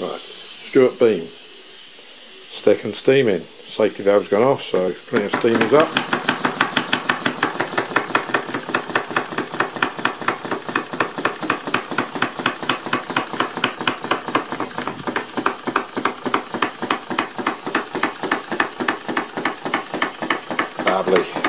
Right, Stuart Beam. Second steam in. Safety valve's gone off, so plenty of steam is up. Lovely.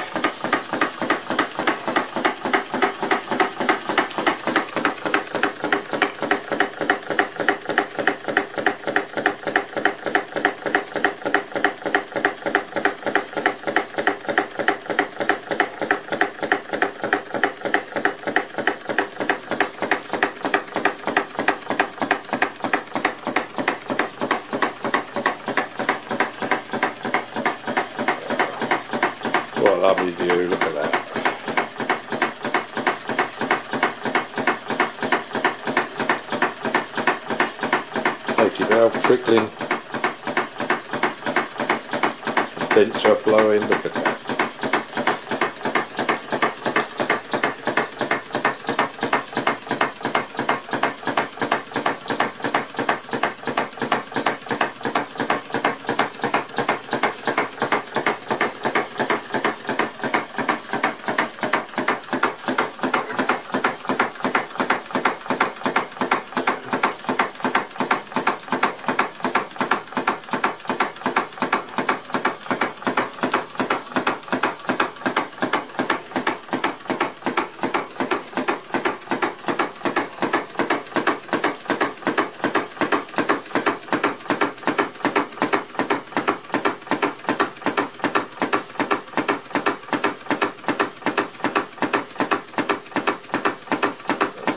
Lovely view, look at that. Safety valve trickling. Are blowing, look at that.